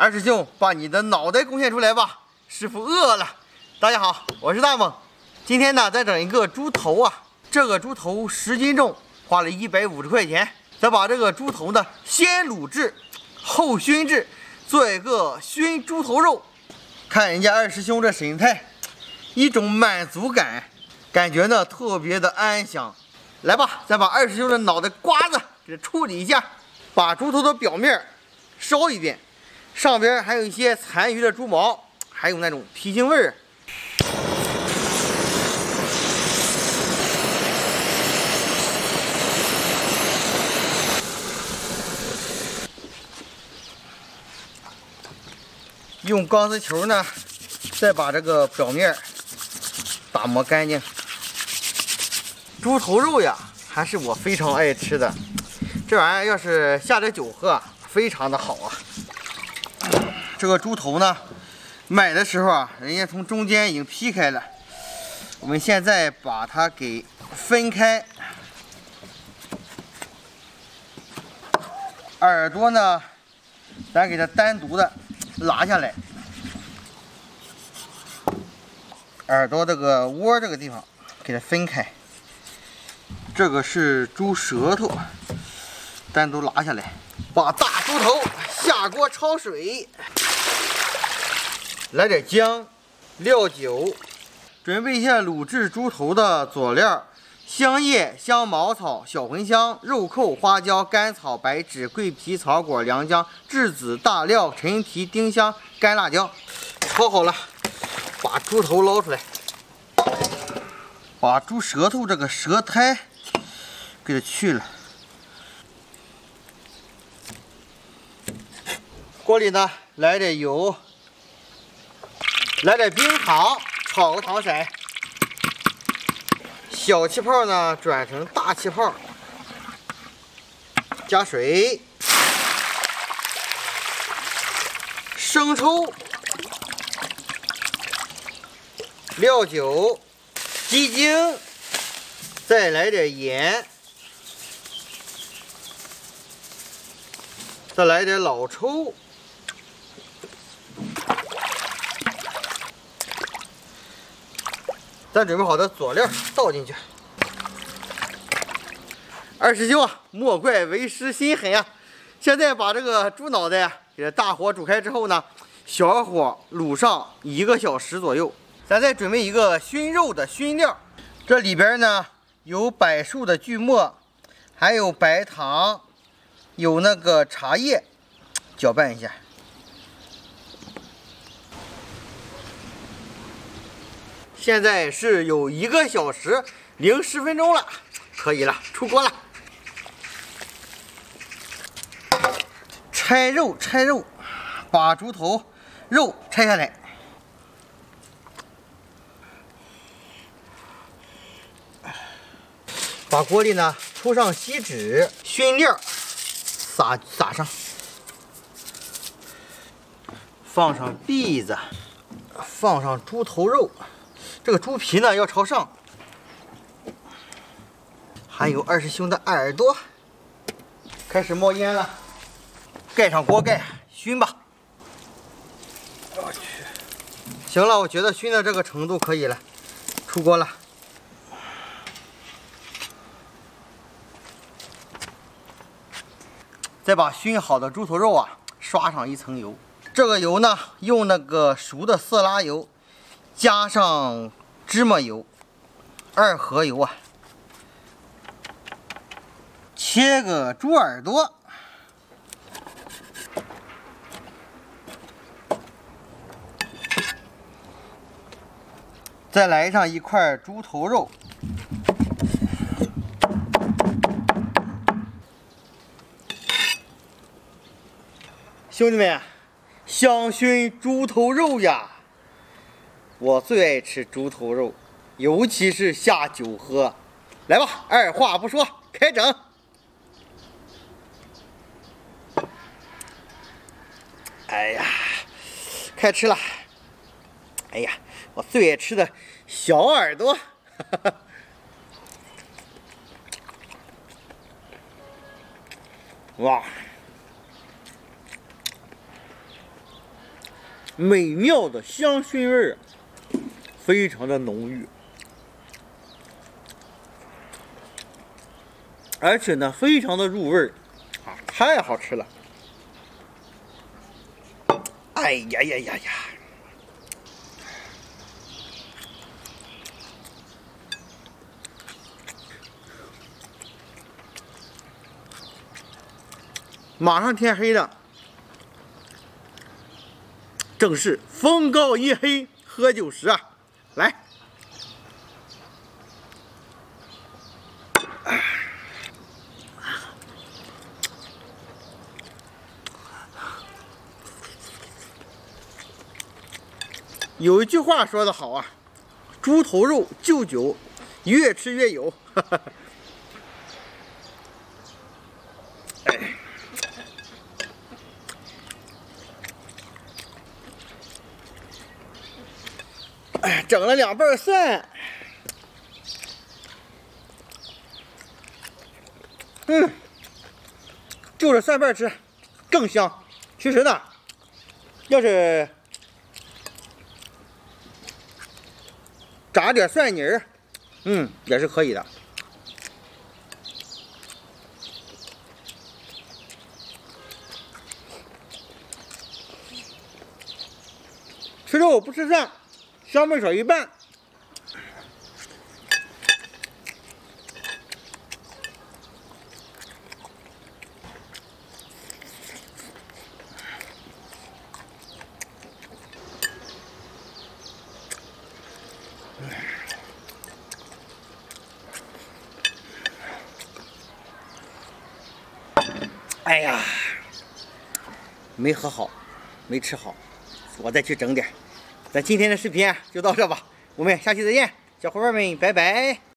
二师兄，把你的脑袋贡献出来吧，师傅饿了。大家好，我是大猛，今天呢再整一个猪头啊，这个猪头十斤重，花了一百五十块钱。再把这个猪头呢先卤制，后熏制，做一个熏猪头肉。看人家二师兄这神态，一种满足感，感觉呢特别的安详。来吧，再把二师兄的脑袋瓜子给处理一下，把猪头的表面烧一遍。上边还有一些残余的猪毛，还有那种皮腥味儿。用钢丝球呢，再把这个表面打磨干净。猪头肉呀，还是我非常爱吃的。这玩意儿要是下点酒喝，非常的好啊。这个猪头呢，买的时候啊，人家从中间已经劈开了。我们现在把它给分开。耳朵呢，咱给它单独的拉下来。耳朵这个窝这个地方给它分开。这个是猪舌头，单独拉下来。把大猪头下锅焯水。来点姜、料酒，准备一下卤制猪头的佐料：香叶、香茅草、小茴香、肉蔻、花椒、甘草、白芷、桂皮、草果、良姜、栀子、大料、陈皮、丁香、干辣椒。焯好了，把猪头捞出来，把猪舌头这个舌苔给它去了。锅里呢，来点油。来点冰糖，炒个糖色。小气泡呢转成大气泡。加水、生抽、料酒、鸡精，再来点盐，再来点老抽。咱准备好的佐料倒进去。二师兄啊，莫怪为师心狠呀！现在把这个猪脑袋给它大火煮开之后呢，小火卤上一个小时左右。咱再准备一个熏肉的熏料，这里边呢有柏树的锯末，还有白糖，有那个茶叶，搅拌一下。现在是有一个小时零十分钟了，可以了，出锅了。拆肉，拆肉，把猪头肉拆下来，把锅里呢铺上锡纸，熏料撒撒上，放上篦子，放上猪头肉。这个猪皮呢要朝上，还有二师兄的耳朵，开始冒烟了，盖上锅盖熏吧。我去，行了，我觉得熏到这个程度可以了，出锅了。再把熏好的猪头肉啊刷上一层油，这个油呢用那个熟的色拉油，加上。芝麻油，二合油啊！切个猪耳朵，再来上一块猪头肉，兄弟们，香熏猪头肉呀！我最爱吃猪头肉，尤其是下酒喝。来吧，二话不说，开整。哎呀，开吃了。哎呀，我最爱吃的小耳朵。哇，美妙的香薰味儿，非常的浓郁，而且呢，非常的入味，啊，太好吃了！哎呀呀呀呀！马上天黑了。正是风高一黑喝酒时啊！来，有一句话说得好啊，猪头肉就酒，越吃越有。整了两瓣蒜，嗯，就着蒜瓣吃更香。其实呢，要是炸点蒜泥儿，嗯，也是可以的。吃肉不吃蒜。香味少一半。哎呀，没喝好，没吃好，我再去整点。咱今天的视频就到这吧。我们下期再见，小伙伴们，拜拜。